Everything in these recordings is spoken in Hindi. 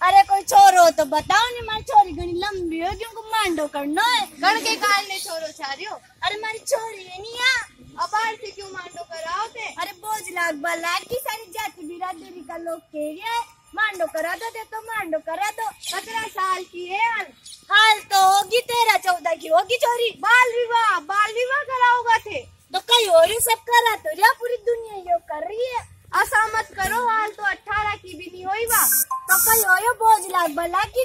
अरे कोई छोरो हो तो बताओ ने मारी छोरी घनी लंबी हो क्यों मांडो करना है। गण के काल ने छोरो छारियो अरे मारी छोरी है नहीं यहाँ अबार से क्यों मांडो कराओते अरे बोझ लाग बला की सारी जाति बिरादरी का लोग कह रहे हैं। मांडो करा दो दे तो मांडो करा दो। सत्रह साल की है हाल। हाल तो होगी तेरह चौदह की होगी छोरी बाल विवाह बाल विवाह कराओगा थे तो कई और सब करा तो या पूरी दुनिया ये कर रही है ऐसा मत करो हाल तो अठारह की भी नहीं हुई कई बोझ लाग बला की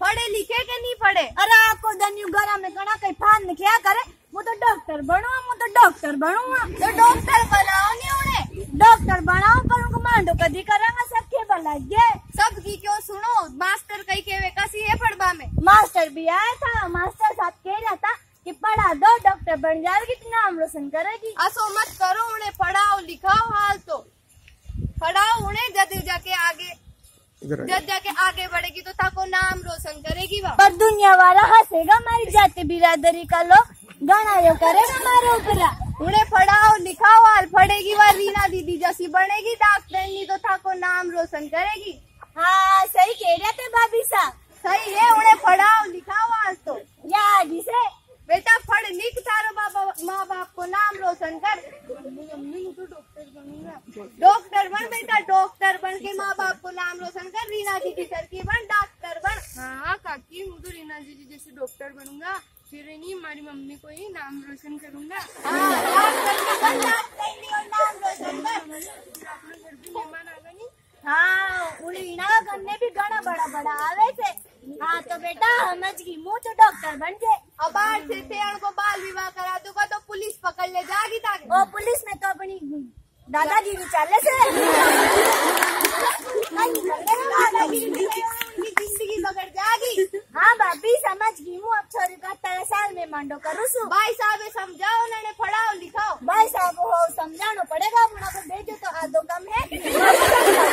पढ़े लिखे के नहीं पढ़े? अरे आपको धन्यु घरा में कना कहीं फान क्या करे? वो तो डॉक्टर बनूँगा मैं तो डॉक्टर बनूँगा तो डॉक्टर बनाओ नहीं उन्हें। डॉक्टर बनाओ पर उनको मांडो कदी करेंगे सबके भला ये। सबकी क्यों सुनो? मास्टर कई के वे कसी है पढ़वा में? मास्टर भी आया था मास्टर साथ कह रहा था कि पढ़ा दो डॉक्टर बन जाएगी तो नाम रोशन करेगी। असो मत करो उन्हें पढ़ाओ लिखाओ हाल तो। पढ़ाओ उन्हें जद जाके आगे। जद जाके आगे बढ़ेगी तो ताको नाम रोशन करेगी वह पर दुनिया वाला हंसेगा हमारी जाति बिरादरी का लोग गाना यो करेगा हमारे ऊपर। उन्हें पढ़ाओ लिखाओ हाल पढ़ेगी वह रीना दीदी जैसी बनेगी। डॉक्टर नहीं तो ताको नाम रोशन करेगी। हाँ सही कह रहे थे भाभी साहब। सही है उन्हें पढ़ाओ लिखाओ हाल तो। या जिसे बेटा पढ़ लिख तारो बाबा माँ बाप को नाम रोशन कर डॉक्टर बन बेटा डॉक्टर बन के माँ बाप को नाम रोशन कर रीना सर की बन डॉक्टर बन। हाँ काकी मैं तो रीना जी जैसे डॉक्टर बनूँगा। फिर नहीं हमारी मम्मी को ही नाम रोशन करूँगा। हाँ, और भी गए नहीं हाँ उन्हें ना करने भी गाना बड़ा बड़ा आवे से। हाँ तो बेटा समझ गई मुँह तो डॉक्टर बन जाए अब बाहर से तेरण को बाल विवाह करा दूँगा तो पुलिस पकड़ ले जाएगी ताकि। ओ पुलिस में तो अपनी दादाजी निकाले से हाँ भाभी समझ गई हूँ अब छोरी का तेरह साल में मांडो करूँ सु भाई साहब समझाओ उन्होंने पढ़ाओ लिखाओ भाई साहब हो समझाना पड़ेगा अपना को भेजो तो आधो कम है